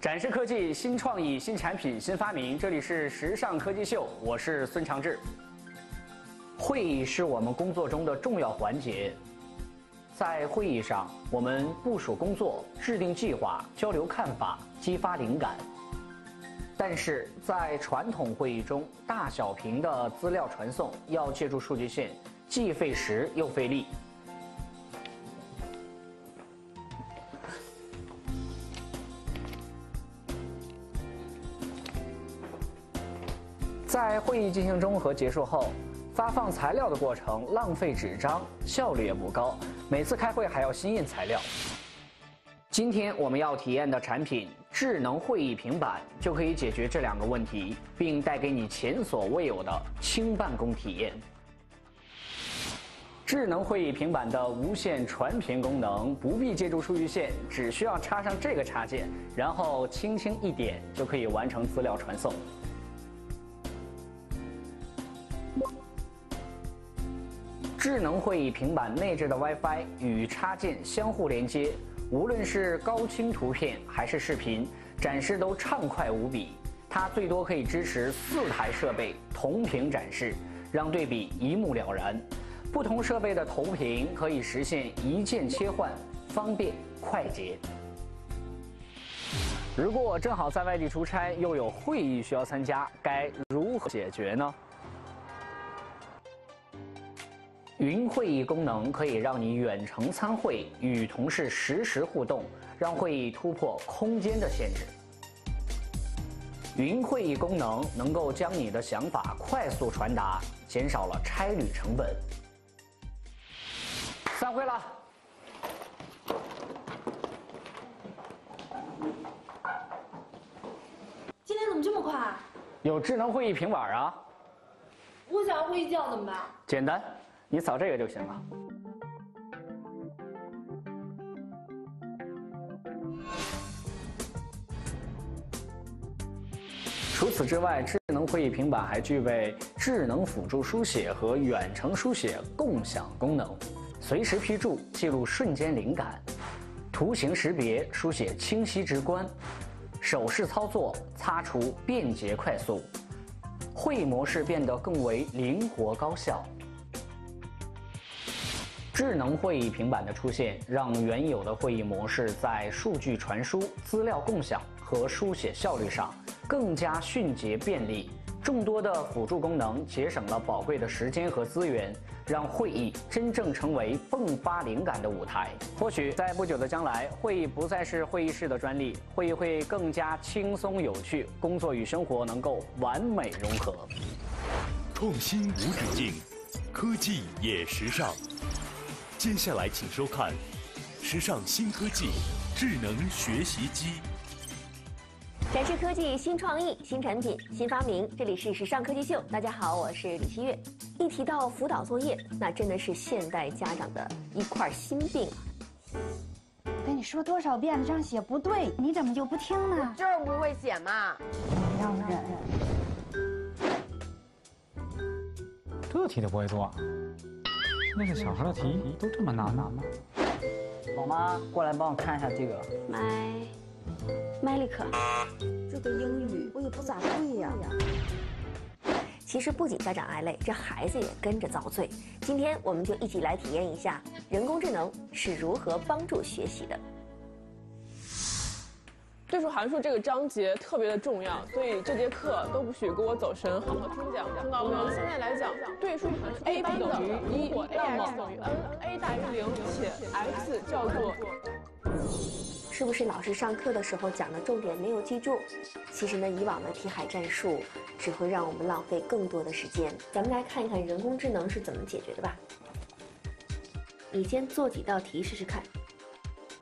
展示科技新创意、新产品、新发明。这里是时尚科技秀，我是孙长志。会议是我们工作中的重要环节，在会议上，我们部署工作、制定计划、交流看法、激发灵感。但是在传统会议中，大小屏的资料传送要借助数据线，既费时又费力。在会议进行中和结束后，发放材料的过程浪费纸张，效率也不高。每次开会还要新印材料。今天我们要体验的产品——智能会议平板，就可以解决这两个问题，并带给你前所未有的轻办公体验。智能会议平板的无线传频功能，不必借助数据线，只需要插上这个插件，然后轻轻一点就可以完成资料传送。智能会议平板内置的 WiFi 与插件相互连接，无论是高清图片还是视频，展示都畅快无比。它最多可以支持四台设备同屏展示，让对比一目了然。不同设备的投屏可以实现一键切换，方便快捷。如果我正好在外地出差，又有会议需要参加，该如何解决呢？云会议功能可以让你远程参会，与同事实时互动，让会议突破空间的限制。云会议功能能够将你的想法快速传达，减少了差旅成本。散会了。今天怎么这么快？有智能会议平板啊。我想要会议纪要怎么办？简单。你扫这个就行了。除此之外，智能会议平板还具备智能辅助书写和远程书写共享功能，随时批注记录瞬间灵感，图形识别书写清晰直观，手势操作擦除便捷快速，会议模式变得更为灵活高效。智能会议平板的出现，让原有的会议模式在数据传输、资料共享和书写效率上更加迅捷便利。众多的辅助功能节省了宝贵的时间和资源，让会议真正成为迸发灵感的舞台。或许在不久的将来，会议不再是会议室的专利，会议会更加轻松有趣，工作与生活能够完美融合。创新无止境，科技也时尚。接下来，请收看《时尚新科技智能学习机》，展示科技新创意、新产品、新发明。这里是时尚科技秀，大家好，我是李希月。一提到辅导作业，那真的是现代家长的一块心病啊！跟你说多少遍了，这样写不对，你怎么就不听呢？就是不会写嘛！这题都不会做。那个小孩的题都这么难吗？老妈，过来帮我看一下这个。买。Malik。这个英语我也不咋会呀。其实不仅家长挨累，这孩子也跟着遭罪。今天我们就一起来体验一下人工智能是如何帮助学习的。对数函数这个章节特别的重要，所以这节课都不许给我走神，好好听讲。我们现在来讲对数函数，a 等于一，那么等于 n，a 大于零，且 x 叫做。是不是老师上课的时候讲的重点没有记住？其实呢，以往的题海战术只会让我们浪费更多的时间。咱们来看一看人工智能是怎么解决的吧。你先做几道题试试看。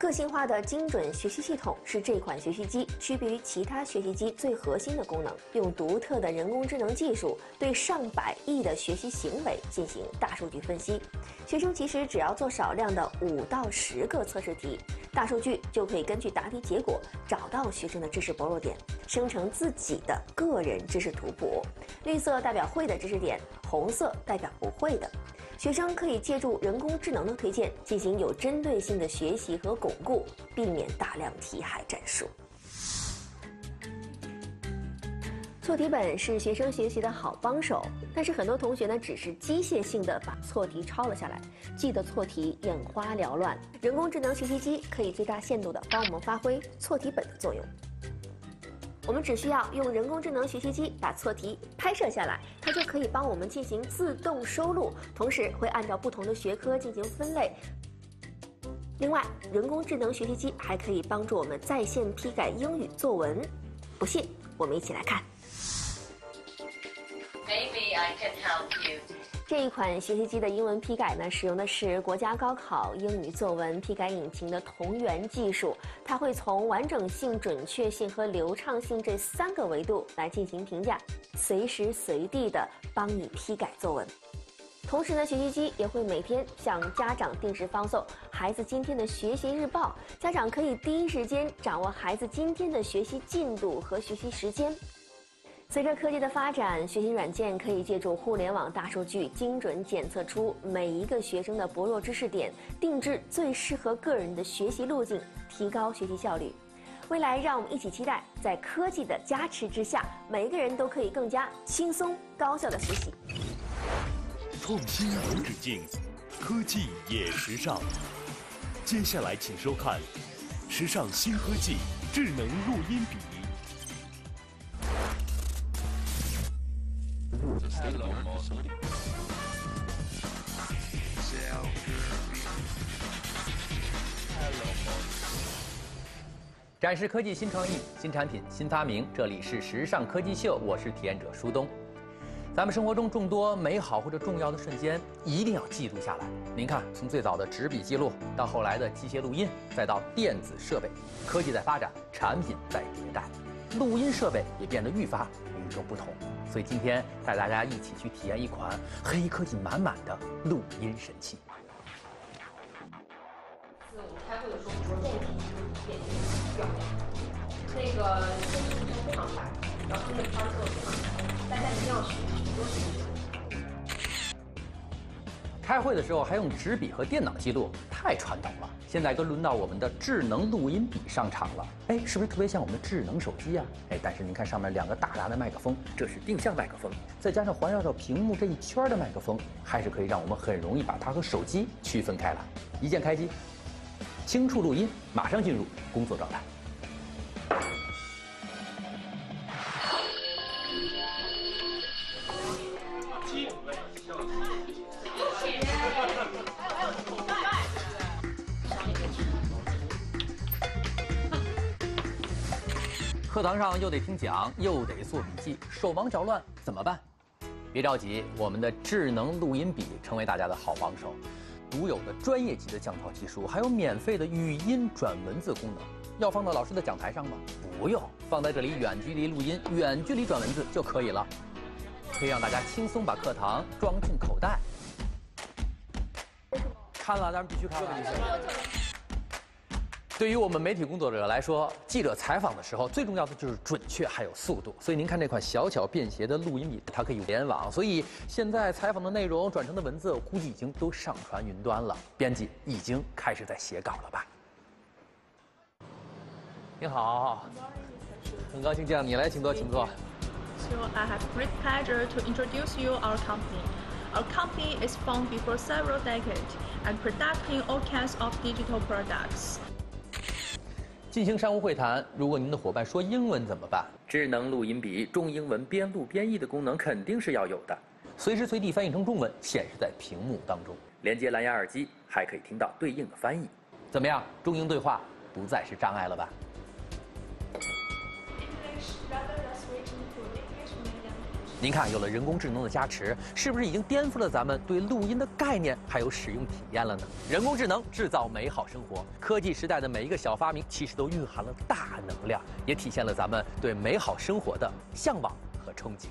个性化的精准学习系统是这款学习机区别于其他学习机最核心的功能。用独特的人工智能技术对上百亿的学习行为进行大数据分析。学生其实只要做少量的五到十个测试题，大数据就可以根据答题结果找到学生的知识薄弱点，生成自己的个人知识图谱。绿色代表会的知识点，红色代表不会的。学生可以借助人工智能的推荐，进行有针对性的学习和巩固，避免大量题海战术。错题本是学生学习的好帮手，但是很多同学呢，只是机械性的把错题抄了下来，记得错题眼花缭乱。人工智能学习机可以最大限度的帮我们发挥错题本的作用。我们只需要用人工智能学习机把错题拍摄下来，它就可以帮我们进行自动收录，同时会按照不同的学科进行分类。另外，人工智能学习机还可以帮助我们在线批改英语作文。不信，我们一起来看。Maybe I can help you. 这一款学习机的英文批改呢，使用的是国家高考英语作文批改引擎的同源技术。它会从完整性、准确性和流畅性这三个维度来进行评价，随时随地的帮你批改作文。同时呢，学习机也会每天向家长定时发送孩子今天的学习日报，家长可以第一时间掌握孩子今天的学习进度和学习时间。随着科技的发展，学习软件可以借助互联网大数据，精准检测出每一个学生的薄弱知识点，定制最适合个人的学习路径，提高学习效率。未来，让我们一起期待，在科技的加持之下，每一个人都可以更加轻松高效的学习。创新无止境，科技也时尚。接下来，请收看时尚新科技智能录音笔。展示科技新创意、新产品、新发明，这里是时尚科技秀，我是体验者舒东。咱们生活中众多美好或者重要的瞬间，一定要记录下来。您看，从最早的纸笔记录，到后来的机械录音，再到电子设备，科技在发展，产品在迭代，录音设备也变得愈发与众不同。所以今天带大家一起去体验一款黑科技满满的录音神器。我们开会的时候着重提点表扬，那个声音非常大，然后那个发色非常大，大家一定要学，多学学。开会的时候还用纸笔和电脑记录，太传统了。现在该轮到我们的智能录音笔上场了。哎，是不是特别像我们的智能手机啊？哎，但是您看上面两个大大的麦克风，这是定向麦克风，再加上环绕着屏幕这一圈的麦克风，还是可以让我们很容易把它和手机区分开来。一键开机，轻触录音，马上进入工作状态。课堂上又得听讲，又得做笔记，手忙脚乱怎么办？别着急，我们的智能录音笔成为大家的好帮手。独有的专业级的降噪技术，还有免费的语音转文字功能，要放到老师的讲台上吗？不用，放在这里远距离录音、远距离转文字就可以了，可以让大家轻松把课堂装进口袋。看了，咱们必须看了。对于我们媒体工作者来说，记者采访的时候最重要的就是准确还有速度。所以您看这款小巧便携的录音笔，它可以联网，所以现在采访的内容转成的文字，我估计已经都上传云端了。编辑已经开始在写稿了吧？你好，很高兴见到你，来，请坐，请坐。So I have great pleasure to introduce you our company. Our company is founded before several decades and producting all kinds of digital products. 进行商务会谈，如果您的伙伴说英文怎么办？智能录音笔中英文边录边译的功能肯定是要有的，随时随地翻译成中文，显示在屏幕当中。连接蓝牙耳机，还可以听到对应的翻译。怎么样？中英对话不再是障碍了吧？您看，有了人工智能的加持，是不是已经颠覆了咱们对录音的概念还有使用体验了呢？人工智能制造美好生活，科技时代的每一个小发明，其实都蕴含了大能量，也体现了咱们对美好生活的向往和憧憬。